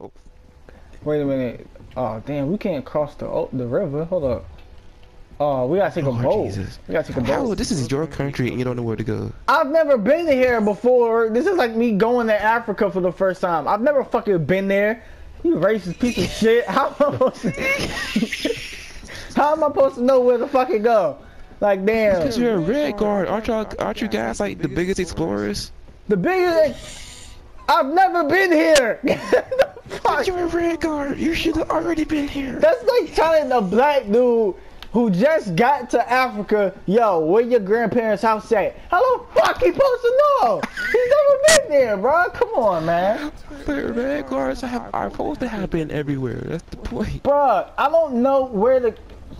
Oh. Wait a minute. Oh damn, we can't cross the oh, the river. Hold up. Oh, we gotta take a oh, boat. Jesus. We gotta take a How? boat. This is your country and you don't know where to go. I've never been here before. This is like me going to Africa for the first time. I've never fucking been there. You racist piece of shit. How am I supposed to, How am I supposed to know where to fucking go? Like damn. Because you're a Redguard. Aren't y'all, aren't you guys like the biggest explorers? The biggest. I've never been here. Fuck? You're a Redguard. You should have already been here. That's like telling a black dude who just got to Africa, yo, where your grandparents' house at? How the fuck he supposed to know? He's never been there, bro. Come on, man. But Redguards have, are supposed to have been everywhere. That's the point. Bro, I don't know where to.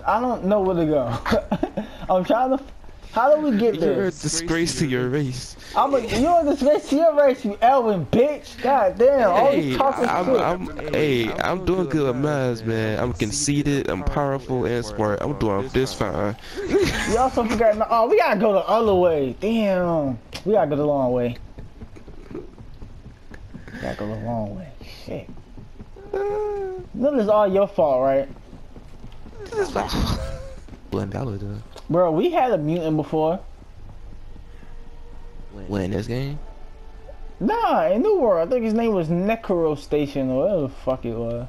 I don't know where to go. I'm trying to. How do we get You're a disgrace to your race. I'm a, you're a disgrace to your race, you Elvin bitch. God damn, all Hey, these talking I'm, shit. I'm, hey, I'm doing good with maths, man. I'm conceited, I'm powerful, and smart. I'm doing this fine. You also forgot. Oh, we gotta go the other way. Damn, we gotta go the long way. We gotta go the long way. Shit. This is all your fault, right? Blend out of the Bro, we had a mutant before. win this game. Nah, in New World, I think his name was Nekros Station or whatever the fuck it was.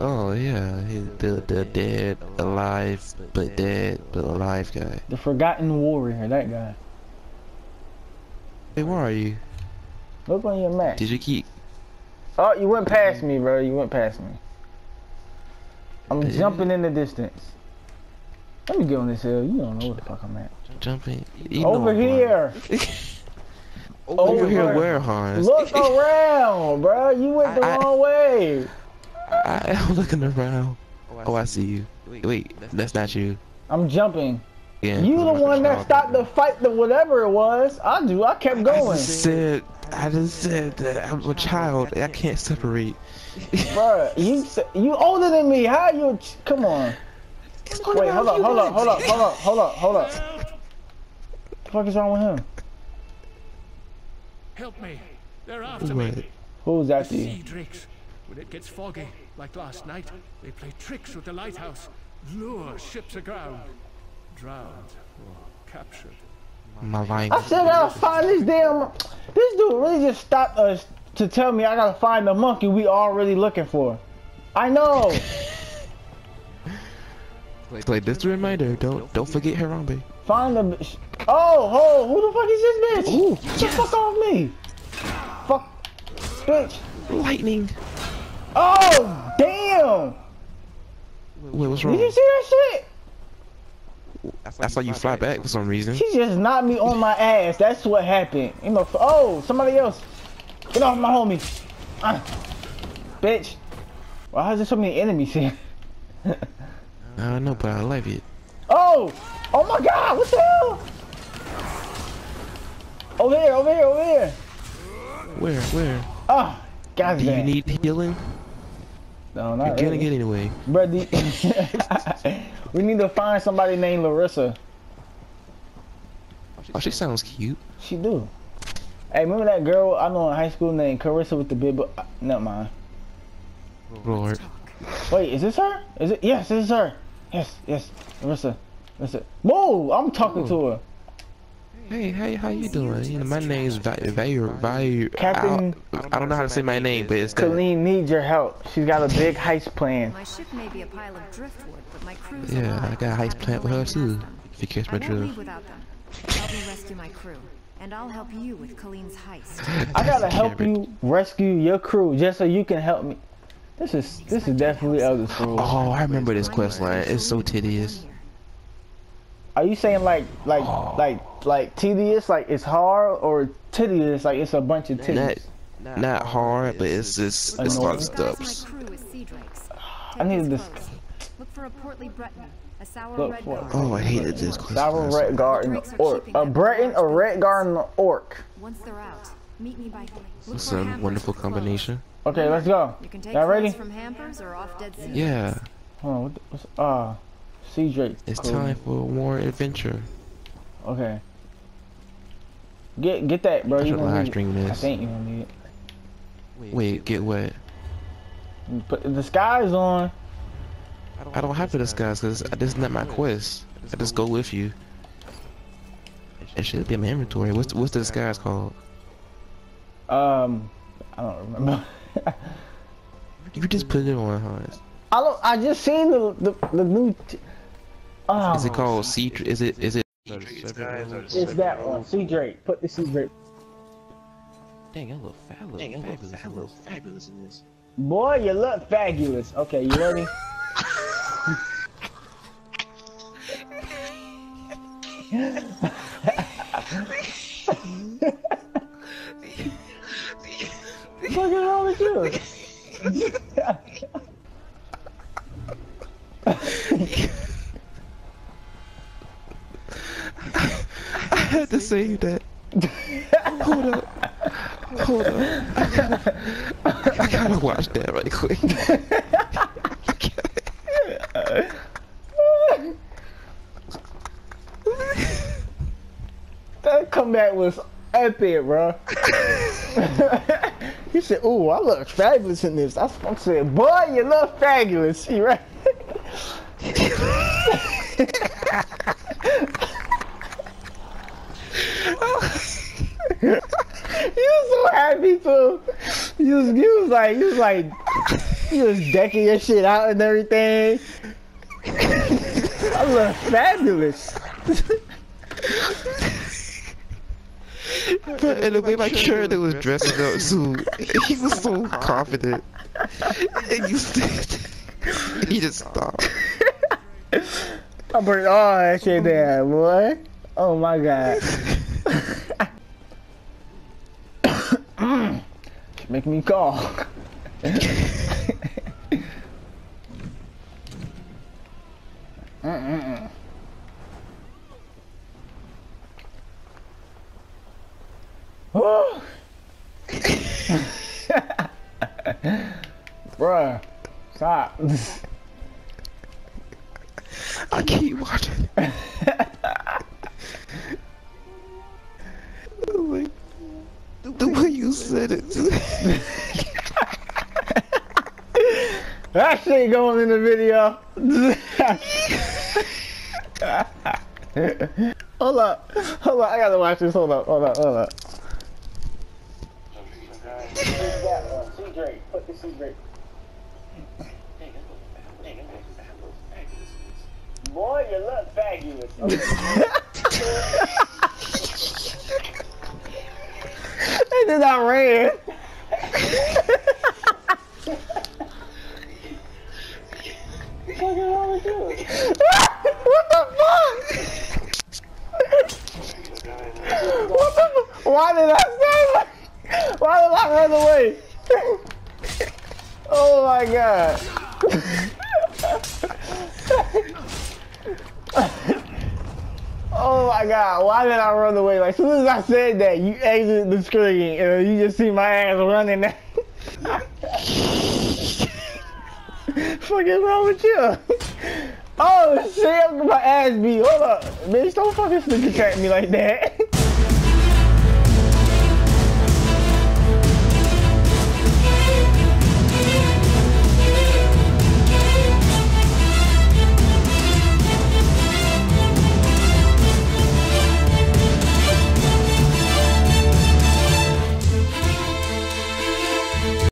Oh yeah, he, the the dead, alive, but dead, but alive guy. The Forgotten Warrior, that guy. Hey, where are you? Look on your map. Did you keep? Oh, you went past mm-hmm. me, bro. You went past me. I'm jumping in the distance. Let me get on this hill. You don't know where the fuck I'm at. Jumping. You know Over I'm here. Over here, where, Hans? Look around, bro. You went the I- I- wrong way. I am looking around. Oh, I oh, see you. Wait, wait that's not you. I'm jumping. Yeah. You the one that stopped the fight, the whatever it was. I do. I kept going. I going, just said, I just said that I'm a child. I can't separate. bro. You you older than me. How you? Come on. It's only Wait, been a hold up, hold up, hold up, hold up, hold up, hold up. What The fuck is wrong with him? Help me. They're after What? me. Who's after Sea drakes. When it gets foggy, like last night, they play tricks with the lighthouse, lure ships aground. Drowned or captured. My line. I still gotta find this damn. This dude really just stopped us to tell me I gotta find the monkey we already looking for. I know. Like this reminder. Don't don't forget Harambe. Find the. bitch. Oh, oh, who the fuck is this bitch? Ooh, Get the fuck off me. Fuck, bitch. Lightning. Oh, damn. Wait, what's wrong? Did you see that shit? I saw you fly back for some reason. She just knocked me on my ass. That's what happened. You know. Oh, somebody else. Get off my homie. Ah, bitch. Why is there so many enemies here? I don't know, but I like it. Oh! Oh my god, what the hell? Over here, over here, over here. Where? Where? Ah, god Do you need healing? No, not You're not gonna really. get anyway. The- we need to find somebody named Larissa. Oh, she sounds cute. She do. Hey, remember that girl I know in high school named Carissa with the big bu- uh, Never mind. Lord. Wait, is this her? Is it? Yes, this is her. Yes, yes. Larissa. Larissa. Move! I'm talking to her. Hey, hey, how you doing? You know, my name's Value. Value. Value. Captain- I, I don't know how to say my name, but it's that. Kaleen needs your help. She's got a big heist plan. My ship may be a pile of driftwood, but my crew's Yeah, alive I got a heist and plan for her too. If you catch I my won't drift. Help me rescue my crew, and I'll help you with Kaleen's heist. I gotta help you rescue your crew just so you can help me. This is this is definitely Elder Scrolls. Oh, I remember this quest line. It's so tedious. Are you saying like like oh. like like tedious, like it's hard, or tedious, like it's a bunch of Not, titties? not hard, but it's just it's a lot of Annoying. Guys, my steps. crew is sea drakes. I Take needed this this. close. Look for a portly Breton, a sour Look red for- guard. Oh, I hated this quest Sour red garden orc, a Breton, a red garden orc. Once they're out, meet me by. Look It's a wonderful combination. Okay, let's go. You can take Y'all ready? from hampers or off dead sea. Yeah, Hold on, what the, what's uh, Sea Drake. it's Cool. time for more adventure. Okay. Get get that, bro. I You should gonna live need it. I think you gonna need it. Wait, get what? Put the disguise on. I don't have to disguise because this is not my quest. I just go with you. It should be in my inventory. What's what's the disguise called? Um, I don't remember. You just put it on, Hans. I don't. I just seen the the, the new. T oh, Is it called Sea? Is it is it? It's that one. Sea Drake. Put the Sea Drake. Dang, I look fabulous. Dang, I look fabulous. fabulous, fabulous in this. Boy, you look fabulous. Okay, you ready? I had to save that. Hold up. Hold up. I gotta, watch that right quick. That comeback was epic, bro. he said, "Ooh, I look fabulous in this." I said, "Boy, you look fabulous." He right. you was so happy too. You was, you was like, you was like, you was decking your shit out and everything. I look fabulous. And the way my character was dressing up too, he was so confident. And you said, he just stopped. I burned all oh, that shit down, boy. Oh my god. Make me call. Mm-mm-mm. Oh. Bruh, stop. I keep watching. You said it. That shit going in the video. hold up. Hold up. I gotta watch this. Hold up. Hold up. Hold up. Put the secret. Boy, you look fabulous. what the Why did I say? Why did I run away? oh my god. oh my god, why did I run away? Like, as soon as I said that, you exited the screen and you just see my ass running fucking wrong with you? Oh shit, my ass beat. Hold up. Bitch, don't fucking sneak attack me like that.